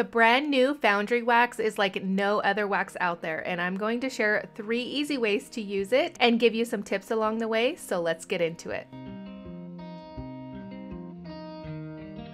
The brand new Foundry wax is like no other wax out there, and I'm going to share three easy ways to use it and give you some tips along the way, so let's get into it.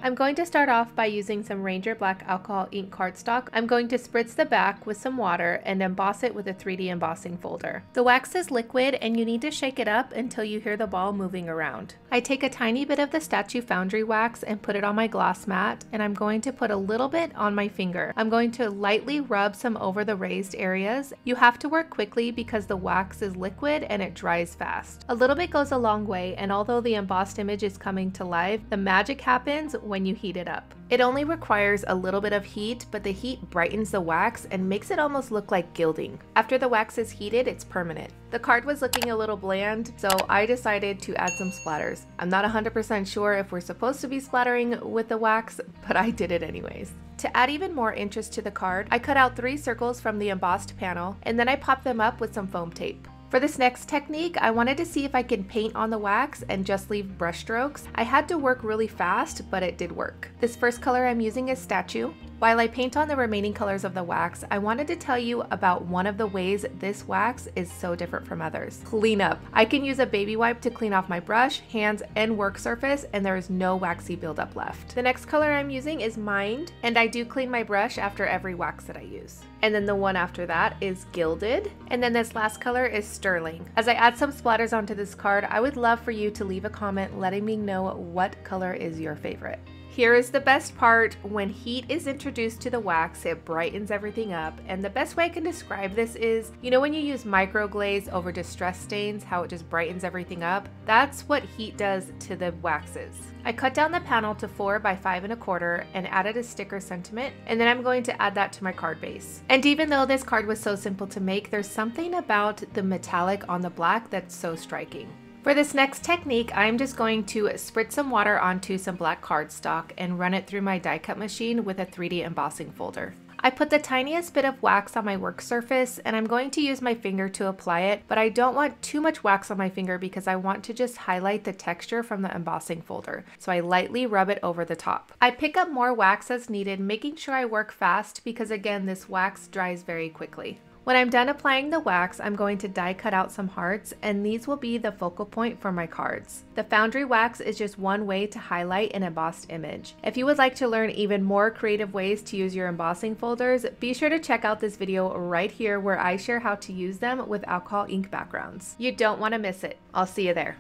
I'm going to start off by using some Ranger Black Alcohol Ink cardstock. I'm going to spritz the back with some water and emboss it with a 3D embossing folder. The wax is liquid and you need to shake it up until you hear the ball moving around. I take a tiny bit of the Statue Foundry wax and put it on my gloss mat and I'm going to put a little bit on my finger. I'm going to lightly rub some over the raised areas. You have to work quickly because the wax is liquid and it dries fast. A little bit goes a long way and although the embossed image is coming to life, the magic happens when when you heat it up. It only requires a little bit of heat, but the heat brightens the wax and makes it almost look like gilding. After the wax is heated, it's permanent. The card was looking a little bland, so I decided to add some splatters. I'm not 100% sure if we're supposed to be splattering with the wax, but I did it anyways. To add even more interest to the card, I cut out three circles from the embossed panel, and then I popped them up with some foam tape. For this next technique, I wanted to see if I could paint on the wax and just leave brush strokes. I had to work really fast, but it did work. This first color I'm using is Statue. While I paint on the remaining colors of the wax, I wanted to tell you about one of the ways this wax is so different from others. Cleanup. I can use a baby wipe to clean off my brush, hands, and work surface, and there is no waxy buildup left. The next color I'm using is Mined, and I do clean my brush after every wax that I use. And then the one after that is Gilded, and then this last color is Sterling. As I add some splatters onto this card, I would love for you to leave a comment letting me know what color is your favorite. Here is the best part. When heat is introduced to the wax, it brightens everything up. And the best way I can describe this is, you know when you use microglaze over distress stains, how it just brightens everything up? That's what heat does to the waxes. I cut down the panel to 4 by 5 and a quarter and added a sticker sentiment, and then I'm going to add that to my card base. And even though this card was so simple to make, there's something about the metallic on the black that's so striking. For this next technique, I'm just going to spritz some water onto some black cardstock and run it through my die cut machine with a 3D embossing folder. I put the tiniest bit of wax on my work surface and I'm going to use my finger to apply it, but I don't want too much wax on my finger because I want to just highlight the texture from the embossing folder. So I lightly rub it over the top. I pick up more wax as needed, making sure I work fast because again, this wax dries very quickly. When I'm done applying the wax, I'm going to die cut out some hearts and these will be the focal point for my cards. The Foundry wax is just one way to highlight an embossed image. If you would like to learn even more creative ways to use your embossing folders, be sure to check out this video right here where I share how to use them with alcohol ink backgrounds. You don't want to miss it. I'll see you there.